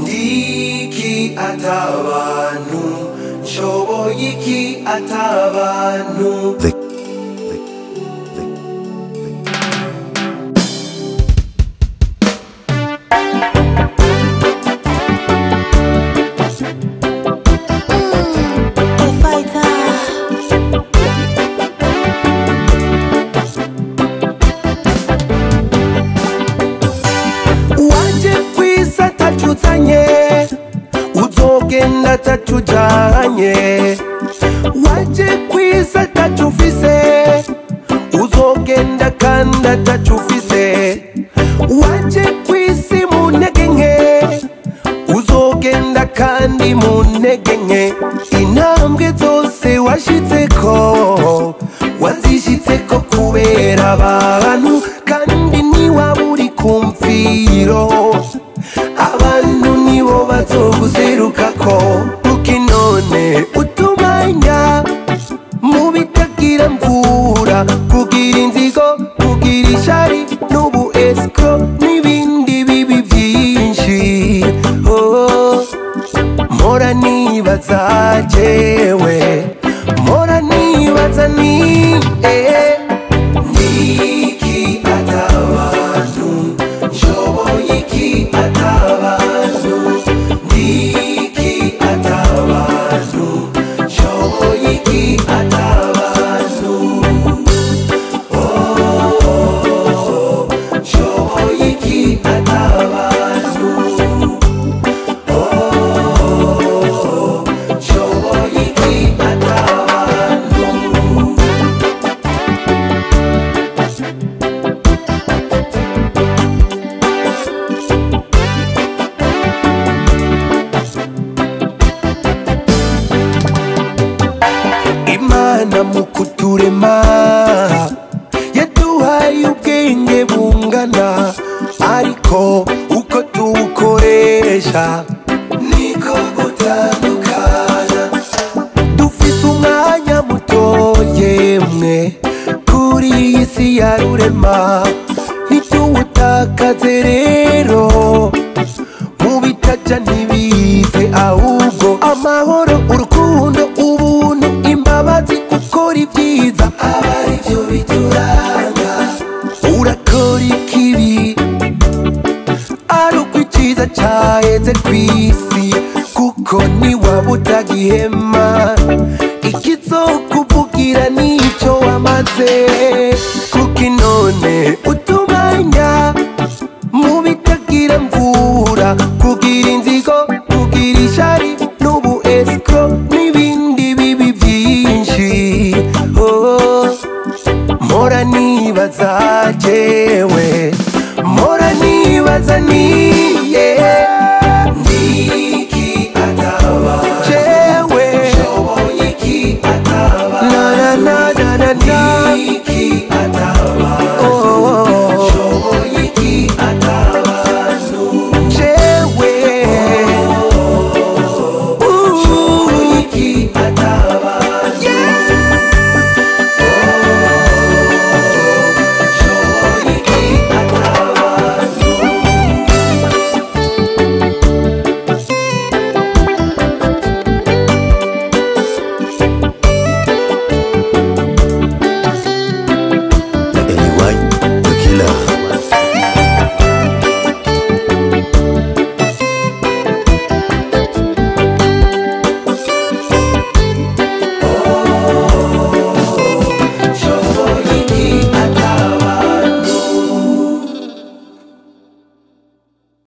ndiki atabantu nshoboye iki atabantu uzogenda atacujanye waje kwisi atacufise uzogenda kandi atacufise waje kwisi mu ntege nke uzogenda kandi mu ntege nke intambwe zose washitseko. Wazishitseko kubera abantu kandi niwaba uri ku mfiro abantu nibo bazoguserukako ukinone utumanya mu bitagira mvura kugira inzigo kugira ishari n'ubu esiko n'ibindi bibi byinshi mpora nibaza jewe mpora nibaza ni eh. Kuturema. Yaduhaye ubwenge bungana ariko uko tuwukoresha niko gutandukana dufise umwanya muto yemwe kuri iyi si ya rurema ntituwutakaze rero. Mu bitaja ntibize ahubwo amahoro urukundo uretse kwisi kuko niwaba utagihema ikizokuvugira ni cyo wamaze. Kuko inone utumanya mu bitagira mvura. Kugira inzigo kugira ishari n'ubu esikoro n'ibindi bibi byinshi. Mpora nibaza jewe. Mpora nibaza niye. You.